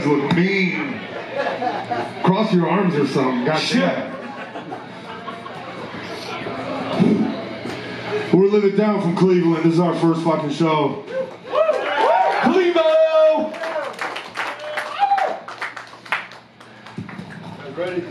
Guys look mean. Cross your arms or something. God damn. We're Live It Down from Cleveland. This is our first fucking show. Clevo! Ready?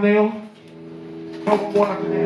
First song we